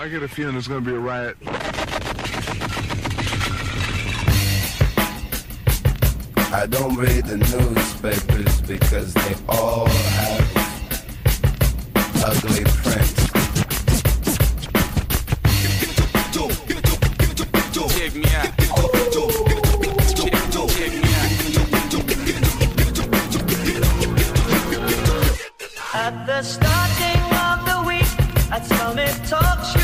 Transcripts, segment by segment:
I get a feeling there's going to be a riot. I don't read the newspapers because they all have ugly print. Check me out. At the starting of the week, at Summit Talks, you'll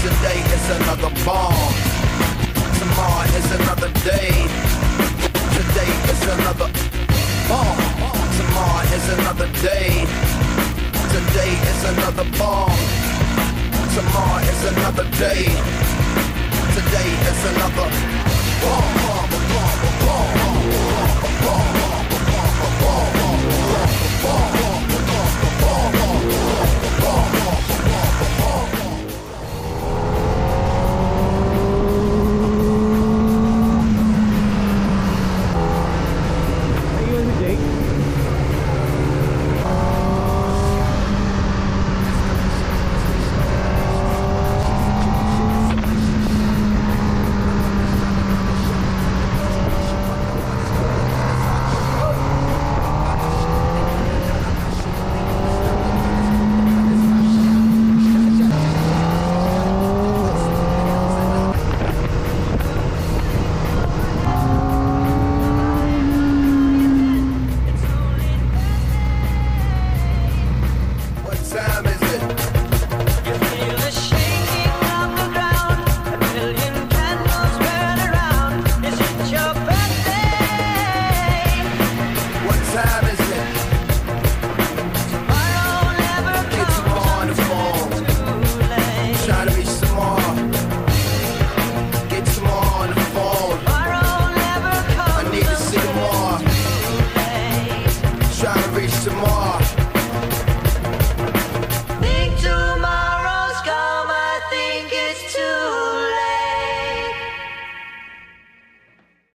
Today is another bomb. Tomorrow is another day. Today is another bomb. Tomorrow is another day. Today is another bomb. Tomorrow is another day. Today is another. time